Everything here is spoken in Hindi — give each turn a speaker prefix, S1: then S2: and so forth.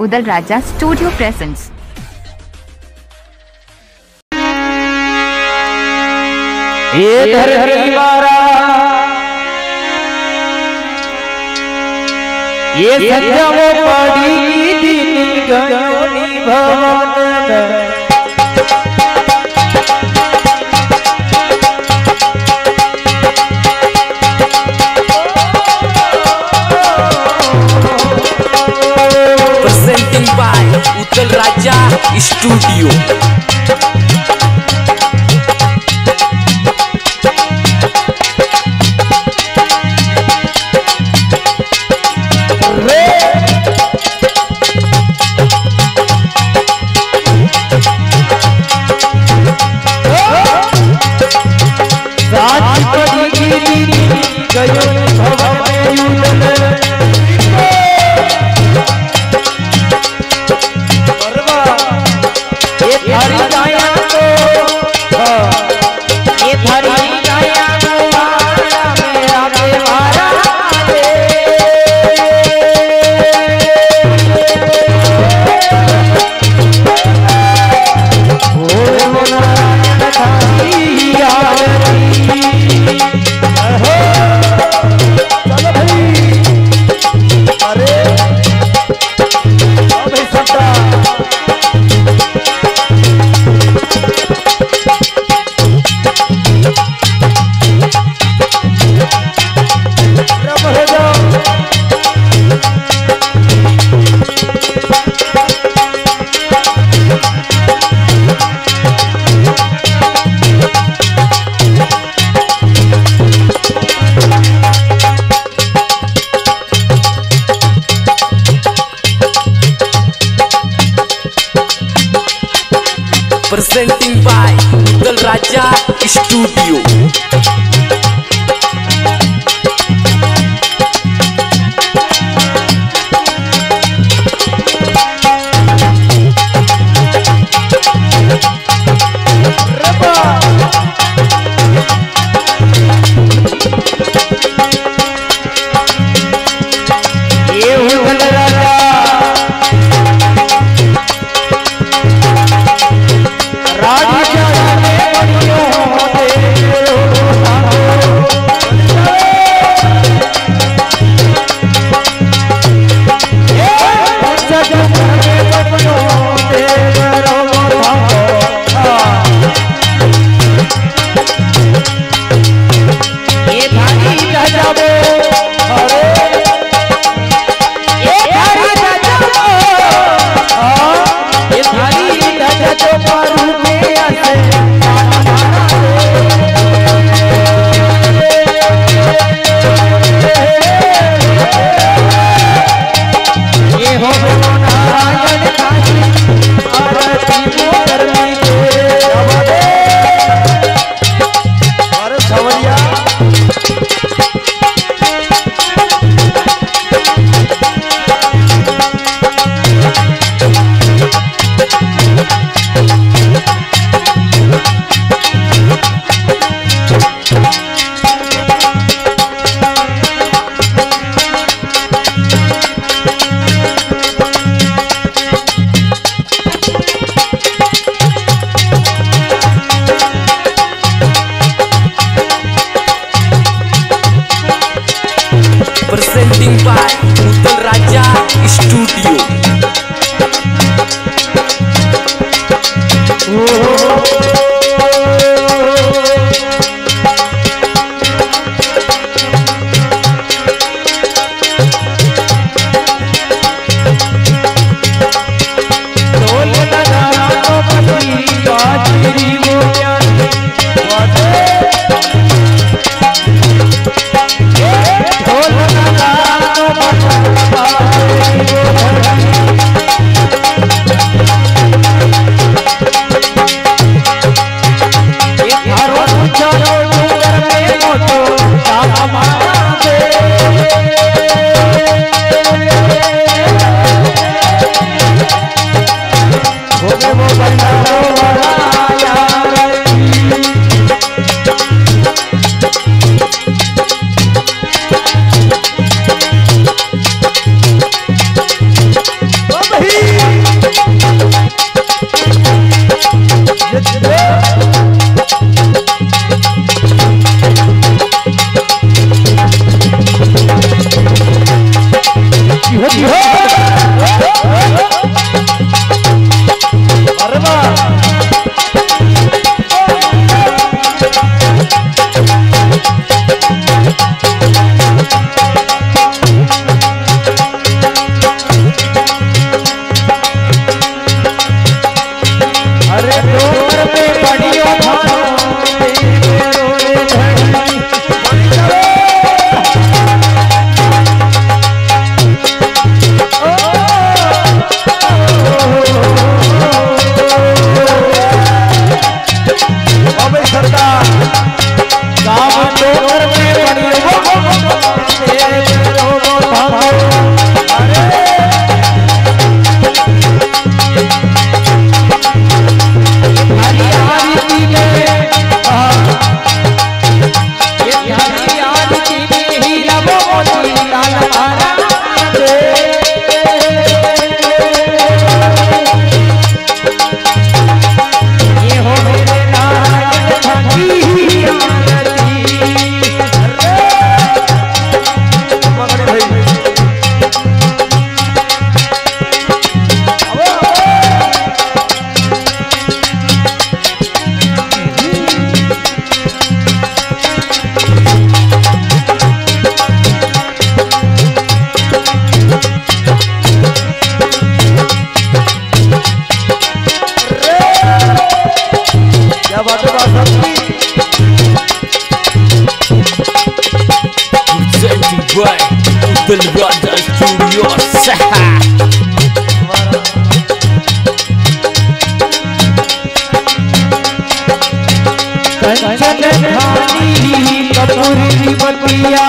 S1: उदल राजा स्टूडियो प्रेजेंट्स।
S2: ये ये पड़ी दिन
S3: presenting by Mutal Raja Studio.
S2: हो गए वो बलिदानों वाला
S4: Raja Studio Saha.
S3: कंचन धानी कपूरी बतिया